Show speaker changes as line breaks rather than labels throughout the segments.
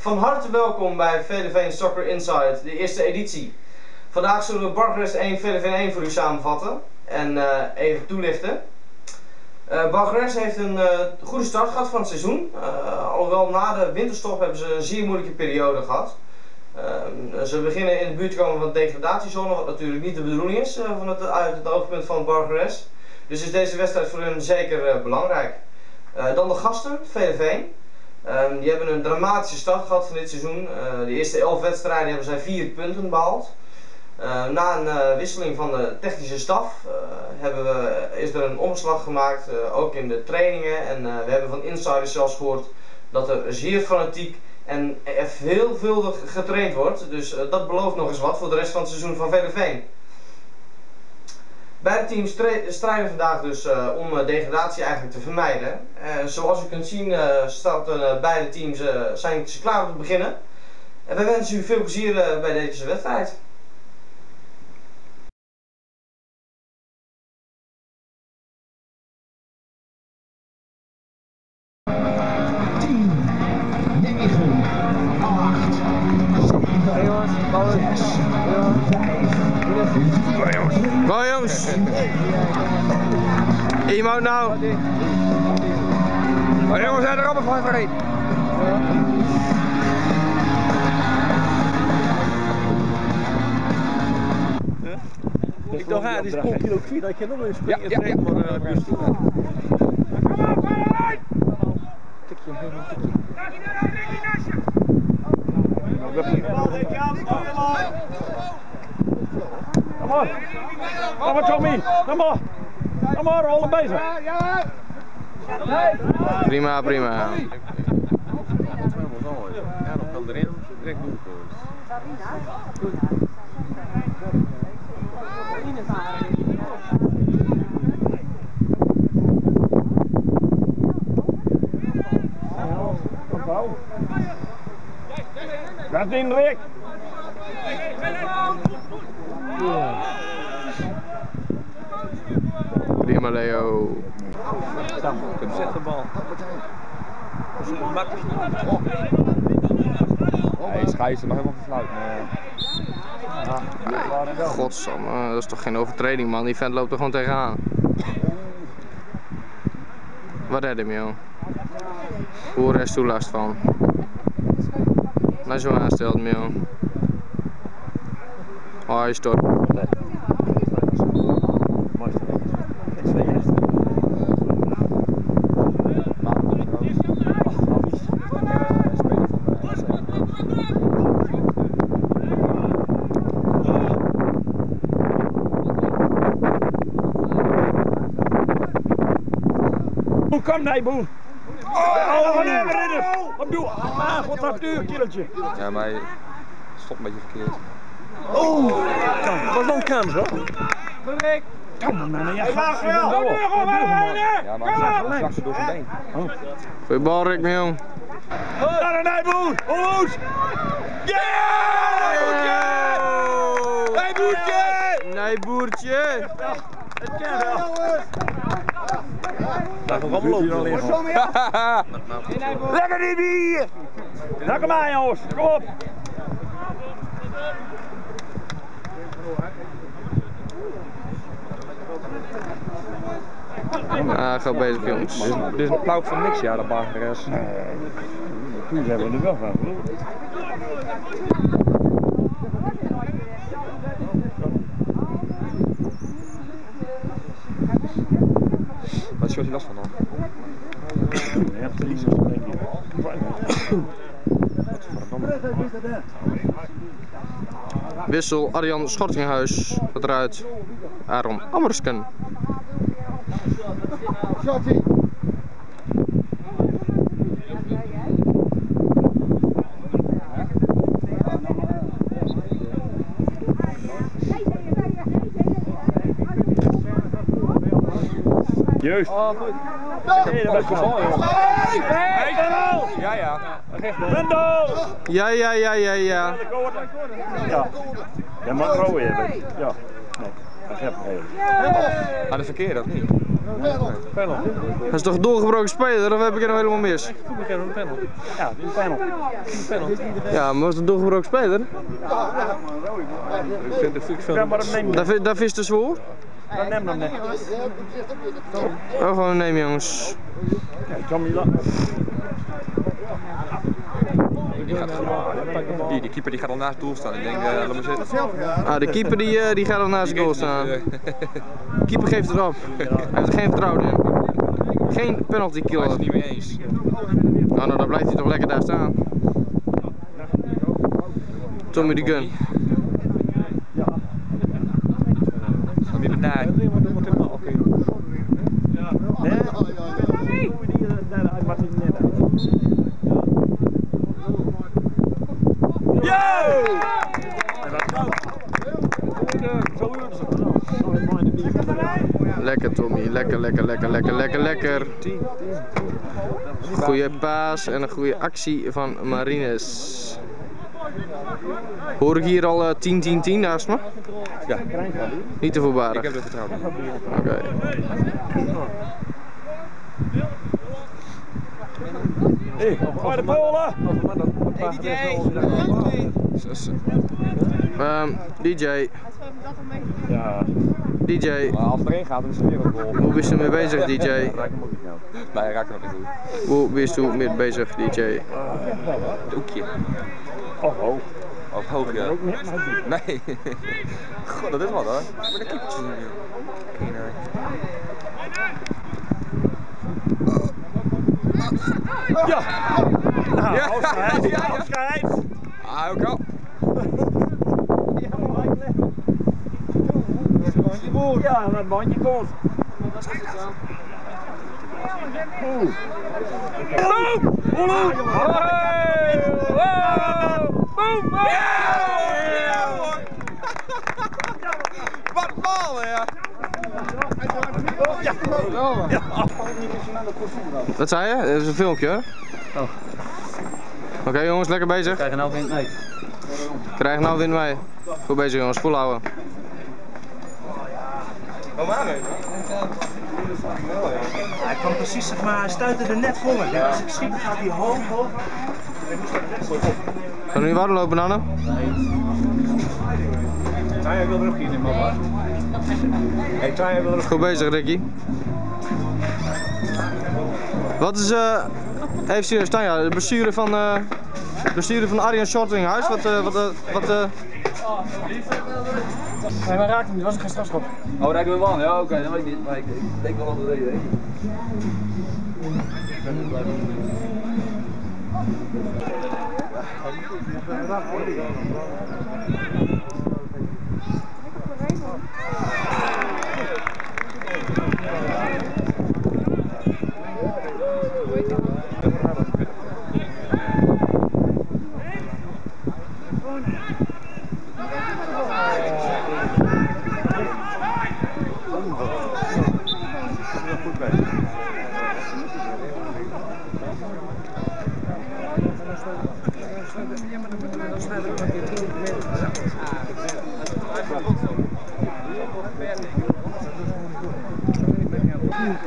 Van harte welkom bij VDV Soccer Inside, de eerste editie. Vandaag zullen we Bargrest 1 VDV 1 voor u samenvatten en uh, even toelichten. Uh, heeft een uh, goede start gehad van het seizoen. alhoewel na de winterstop hebben ze een zeer moeilijke periode gehad. ze beginnen in de buurt komen van de degradatiezone, wat natuurlijk niet de bedoeling is van het, uit het oogpunt van Bargrest. Dus is deze wedstrijd voor hun zeker belangrijk. dan de gasten, VDV. Um, die hebben een dramatische start gehad van dit seizoen. Uh, de eerste elf wedstrijden hebben zij vier punten behaald. Uh, na een uh, wisseling van de technische staf hebben we, is er een omslag gemaakt, ook in de trainingen. En we hebben van insiders zelfs gehoord dat er zeer fanatiek en veelvuldig getraind wordt. Dus dat belooft nog eens wat voor de rest van het seizoen van VVV. Beide teams strijden vandaag dus uh, om degradatie eigenlijk te vermijden. Uh, zoals u kunt zien staat, beide teams zijn ze klaar om te beginnen. En wij wensen u veel plezier bij deze wedstrijd.
Go jongens. Iemand nou. Oh, jongens, zijn er allemaal van vergeten.
Ik dacht, ja, die is kilo kwiet, dat je nog eens springen.
Ja, ja, ja.
Maar uh, dus toen. Tikje, een tikje. Kom maar. Kom maar Tommy. Kom maar. Kom maar, alle bezig.
Prima, prima.
Ja, dat kan erin. Direct doen.
Gaat in, Rick.
Prima Leo.
Zet de bal.
Nee, scheißen mag helemaal gefluit.
Nee, godsamme, dat is toch geen overtreding man, die vent loopt er gewoon tegenaan. Wat red hem joh? Hoe rest toe last van? Nou zo aanstelt joh. Oh, hij stort.
Hoe kom nee, Boe? Oh, oh nee, rennen! Wat doe? Ah, wat dat duur, killetje.
Ja, maar hij stopt een beetje verkeerd.
Oh, dat was dan kans hoor. Kom dan, man, jij gaat gewoon door.
Ja, maar straks door zijn been.
Goeie bal Rick me jong.
Daar een Nijboer! Oes! Yeah! Nijboertje!
Nee boertje!
Het kan wel.
Daar gaan we allemaal lopen.
Lekker die bier! Kom aan jongens, kom op!
Ah, ga bezig jongens.
Dit is, dit is een plauw van niks, ja, dat Bargeres.
Toen zijn we er wel van.
Wat last van dan?
Wissel Arjan Schortinghuis gaat eruit. Aaron Ammersken.
Juist.
Oh, goed.
Nee, dat was gewoon. Hey, Rendel!
Ja, ja.
Rendel!
Ja, ja, ja, ja, ja.
Ja. Jij mag rooien hebben. Ja. Nee. Dat heb ik heel.
Ah, de verkeer dat niet.
Penalty.
Dat is toch een doorgebroken speler of heb ik er nou helemaal mis?
Beginnen we een penalty. Ja. Die penalty.
Ja, maar was het een doorgebroken speler?
Ik vind ik
Ja, maar dat neem
Daar, vi- daar vist de zwoer?
Dat neem net.
Oh, gewoon neem jongens.
Tommy La.
Die, gaat, die, die keeper die gaat al naast het doel staan. Ik denk, eh laat maar zitten.
Ah, de keeper die, eh, die gaat al naast de goal staan.
Eh,
De keeper geeft het op. Hij heeft er geen vertrouwen in. Geen penalty
Hij is het niet mee eens.
Nou, nou, dan blijft hij toch lekker daar staan. Tommy de Gun.
Gaan weer benaderd.
Lekker Tommy, lekker, lekker, lekker, lekker, lekker, lekker. Goeie paas en een goede actie van Marines. Hoor ik hier al eh, 10, 10, 10 naast me?
Ja,
Niet te voorbarig.
ik heb er vertrouwen in.
Oké.
Hey, bij de polen!
Zo- zo.
Ehm, DJ,
Ja,
DJ,
Maar als het erin gaat, dan is het weer een goal.
hoe bist u mee bezig, DJ?
Nee, hij raakt nog niet goed.
Hoe bist u mee bezig, DJ?
Doekje.
oh, oh.
Of hoog, ja.
Ook niet, maar niet.
Nee. God, dat is wat hoor. Met een keepertje nu. Geen, eh,
Ja! Nou,
Ja,
afscheid,
ja, ja.
afscheid!
Ah, ook al.
Ja, dat bandje komt. Oeh. Hallo! Hallo! Hey! Wow! Boom!
Wat bal, ja.
Wat zei je? Dat is een filmpje hoor.
Oh.
Oké jongens, lekker bezig.
Krijg nou geen... Nee.
Krijg nou win mij. Goed bezig jongens, volhouden.
Hij kwam precies, zeg maar, hij stuitte er net voor me. Als ik schiet, gaat hij hoog, hoog.
Gaan we nu warm lopen, Nanne?
Tanja wil er ook in, mama. Hey, Tanja wil er ook
Goed bezig, Ricky. Wat is, eh, even serieus, Tanja, de bestuurder van, eh, de bestuurder van Arjen Shortinghuis, wat, eh, wat, eh, wat, eh,
Nee, maar raakt hem niet. was een geen strafschop.
Oh, rijden we wel? Ja, oké, dat weet ik niet. Maar ik, ik denk wel dat het weet. weet.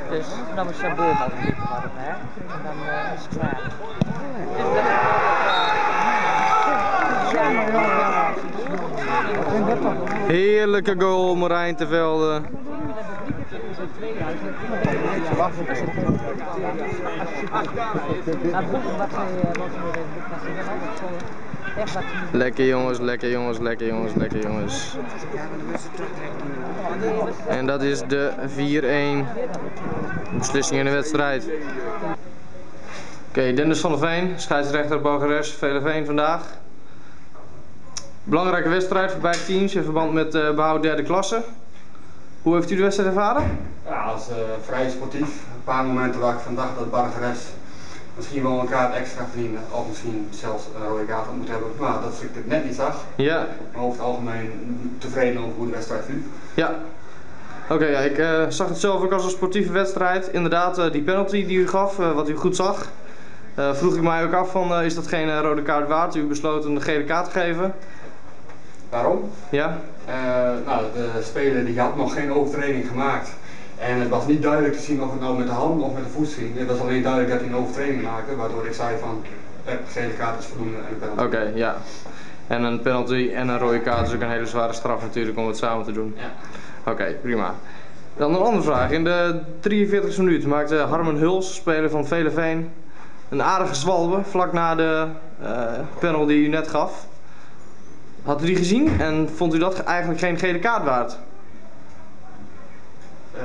Dus dan is zijn beurt al een beetje warm, hè? En dan eh, is het klaar.
heerlijke goal, Marijn te Velde. Lekker jongens, lekker jongens, lekker jongens, lekker jongens. En dat is de 4-1 beslissing in de wedstrijd. Oké, Dennis van der Veen, scheidsrechter Bulgares, Veleveen vandaag. Belangrijke wedstrijd voor beide teams in verband met uh, behoud derde klasse. Hoe heeft u de wedstrijd ervaren?
Ja, dat is eh, vrij sportief. Een paar momenten waar ik van dacht dat Bargeres misschien wel een kaart extra verdiende. Of misschien zelfs een rode kaart moeten hebben. Maar dat ik het net niet zag.
Ja,
Maar over het algemeen tevreden over hoe de wedstrijd liep.
ja. Oké, ja, ik eh, zag het zelf ook als een sportieve wedstrijd. Inderdaad, eh, die penalty die u gaf, eh, wat u goed zag. vroeg ik mij ook af van, is dat geen rode kaart waard? U besloot een gele kaart te geven.
Waarom?
Ja?
Nou, de speler die had nog geen overtreding gemaakt. En het was niet duidelijk te zien of het nou met de hand of met de voet ging. Het was alleen duidelijk dat hij een overtreding maakte, waardoor ik zei van, eh, gele kaart is voldoende en een penalty.
Oké, ja. En een penalty en een rode kaart is ook een hele zware straf natuurlijk om het samen te doen.
Ja.
Oké, prima. Dan een andere vraag. In de 43e minuut maakte Harmon Huls, speler van Veleveen, een aardige zwalbe vlak na de eh panel die u net gaf. Had u die gezien en vond u dat eigenlijk geen gele kaart waard?
Eh,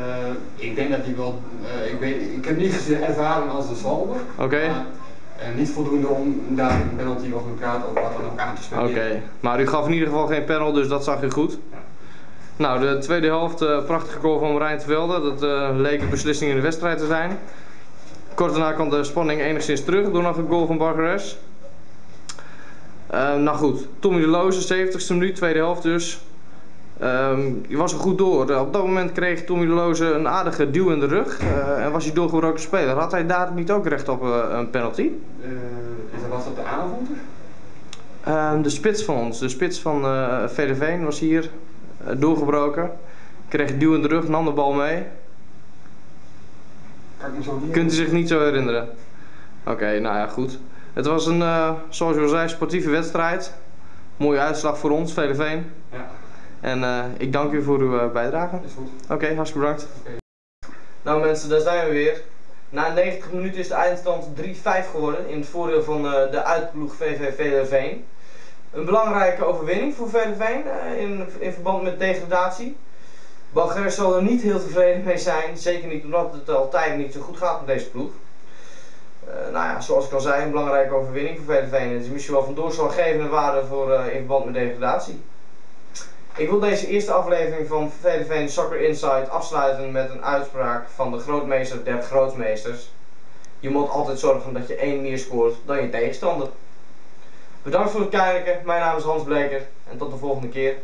ik denk dat hij wel, eh, ik, weet, ik heb niet ervaren als een zwalber.
Oké.
maar, eh, niet voldoende om daar een penalty of een kaart of wat dan ook aan te
Oké,
spelen.
maar u gaf in ieder geval geen panel, dus dat zag u goed. Nou, de tweede helft, eh, prachtige goal van Marijn Velde. Dat leek een beslissing in de wedstrijd te zijn. Kort daarna kwam de spanning enigszins terug door nog een goal van Bargeres. Eh, nou goed, Tommy de Loze, 70ste minuut, tweede helft dus. Ehm die was er goed door. Eh, op dat moment kreeg Tommy Loze een aardige duw in de rug eh, en was hij doorgebroken speler. Had hij daar niet ook recht op eh, een penalty?
Eh, is dat, was dat de aanvoerder?
Ehm, de spits van ons, de spits van VDV was hier doorgebroken. Kreeg duw in de rug, nam de bal mee.
Kan ik me zo niet
Kunt u zich niet zo herinneren? Oké, nou ja, goed. Het was een, zoals u al zei, sportieve wedstrijd. Mooie uitslag voor ons, Veleveen.
Ja,
En eh, ik dank u voor uw eh, bijdrage.
is goed.
Oké, hartstikke bedankt.
Nou mensen, daar zijn we weer. Na 90 minuten is de eindstand 3-5 geworden in het voordeel van eh, de uitploeg VV Velerveen. Een belangrijke overwinning voor eh, in, in verband met degradatie. Balgeres zal er niet heel tevreden mee zijn, zeker niet omdat het al tijden niet zo goed gaat met deze ploeg. Nou ja, zoals ik al zei, een belangrijke overwinning voor Velerveen. Het is misschien wel van doorslaggevende waarde voor, in verband met degradatie. Ik wil deze eerste aflevering van VVV Soccer Insight afsluiten met een uitspraak van de grootmeester der grootmeesters. Je moet altijd zorgen dat je één meer scoort dan je tegenstander. Bedankt voor het kijken, mijn naam is Hans Bleker en tot de volgende keer.